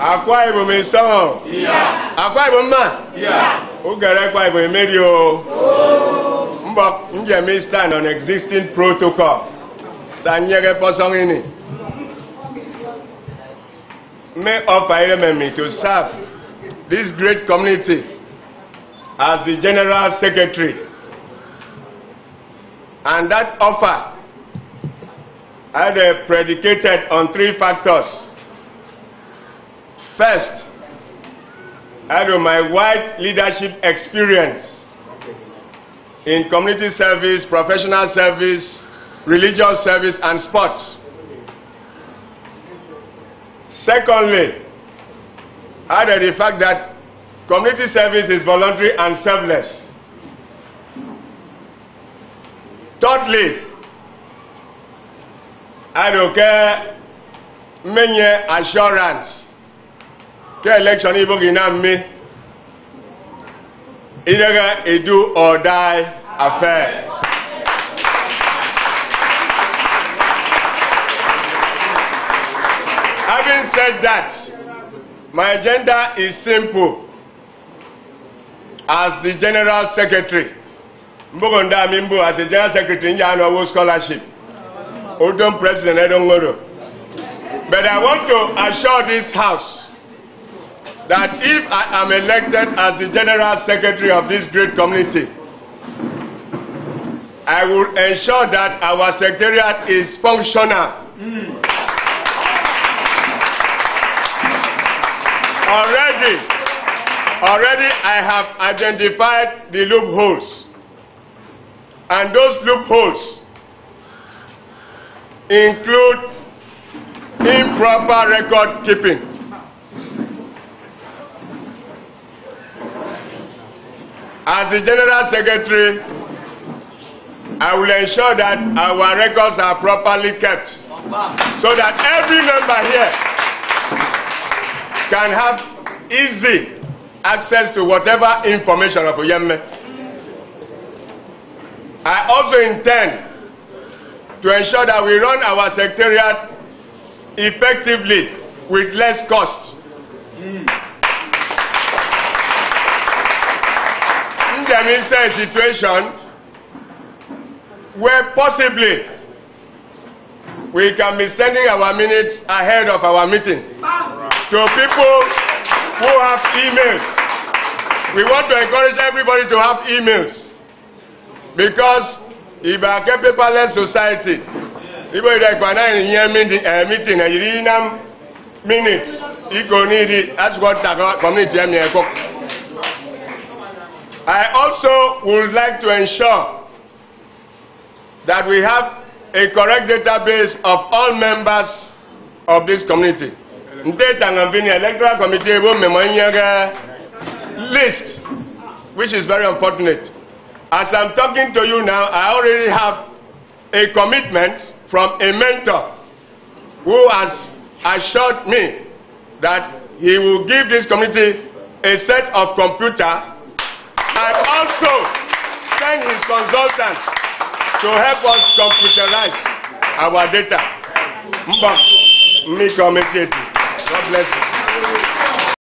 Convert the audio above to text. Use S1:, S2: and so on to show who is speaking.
S1: Akwa Ibom is song. Akwa Ibom ma. Who get Akwa Ibom emeri o. Mbọ njem stand on existing protocol. Sanyere pọsọn ini. May offer me to serve this great community as the general secretary. And that offer had predicated on three factors. First, out of my wide leadership experience in community service, professional service, religious service, and sports. Secondly, out of the fact that community service is voluntary and selfless. Thirdly, adoke many assurance ke election ibo gị na mme idega edu or die affair. Having said that, my agenda is simple. As the General Secretary, Mbogonda Mimbo, as the General Secretary, Njano Scholarship, Odom President. But I want to assure this House that if I am elected as the General Secretary of this great community, I will ensure that our Secretariat is functional. Already, already I have identified the loopholes. And those loopholes include improper record keeping. As the General Secretary, I will ensure that our records are properly kept so that every member here can have easy access to whatever information of Oyemme. I also intend to ensure that we run our secretariat effectively with less cost. There is a situation where possibly we can be sending our minutes ahead of our meeting to people who have emails. We want to encourage everybody to have emails because if I get paperless society, people that can hear meeting, uh, meeting them minutes, you go need it. That's what the community is. I also would like to ensure that we have a correct database of all members of this community. Ndeta ngambini electoral committee list, which is very unfortunate. As I'm talking to you now, I already have a commitment from a mentor who has assured me that he will give this committee a set of computer and also send his consultants to help us computerize our data. God bless you.